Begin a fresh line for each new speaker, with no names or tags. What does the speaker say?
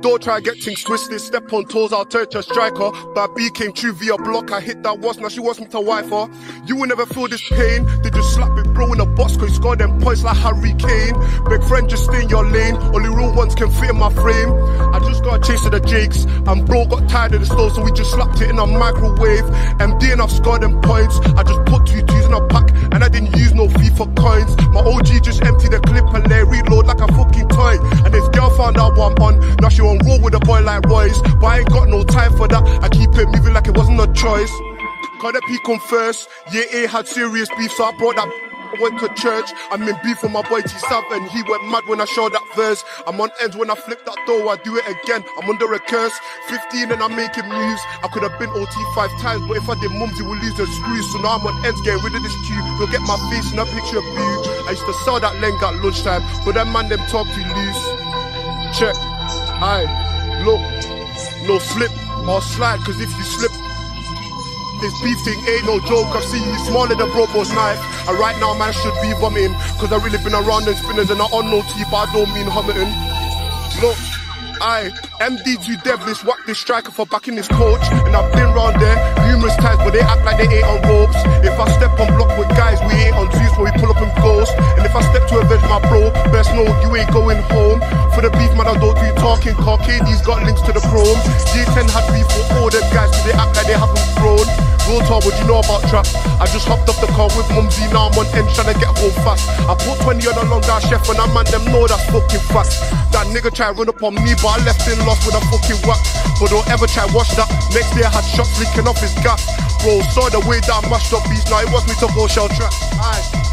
Don't try get things twisted, step on toes, I'll turn to a striker. But B came true via block, I hit that once, now she wants me to wife her. You will never feel this pain, they just slap it, bro, in a box, cause he scored them points like Harry Kane. Big friend, just stay in your lane, only real ones can fit in my frame. I just got a chase of the Jakes, and bro got tired of the stove, so we just slapped it in a microwave. MD and I've scored them points, I just put two twos in a pack, and I didn't use no FIFA coins. My OG just emptied the clip and it reload like a fucking toy. And this girl found out what I'm on, now she on roll with a boy like Royce. But I ain't got no time for that, I keep it moving like it wasn't a choice. Cause the come first, yeah, A had serious beef, so I brought that went to church. I'm in beef with my boy T7. He went mad when I showed that verse. I'm on ends when I flip that door. I do it again. I'm under a curse. 15 and I'm making moves. I could have been OT five times, but if I did mums, will lose the screws. So now I'm on ends getting rid of this queue. You'll get my face in a picture of you. I used to sell that leng at lunchtime, but that man them talk too loose. Check. Aye. Look. No slip or slide, cause if you slip, this beef thing ain't no joke. I've seen you smaller than Brobo's knife. And right now, man, should be vomiting. Cause I really been around them spinners and I on no tea, but I don't mean hummiting. Look, I MD too devilish, whack this striker for backing his coach. And I've been round there numerous times, but they act like they ain't on ropes. If I step on block with guys, we ain't on twos, so we pull up in ghost. And if I step to avenge my bro, best know you ain't going home. For the beef, man, I don't do talking. Carcadi's got links to the chrome. G10 had beef Talk, what you know about trap? I just hopped off the car with Mumsy, now I'm on end trying to get home fast. I put 20 on a long ass chef and I man them know that's fucking facts. That nigga try run up on me, but I left him lost with a fucking whack. But don't ever try watch that. Next day I had shots leaking off his gas. Bro, saw the way that I mashed up beats, now it was me to go shell trap. Aye.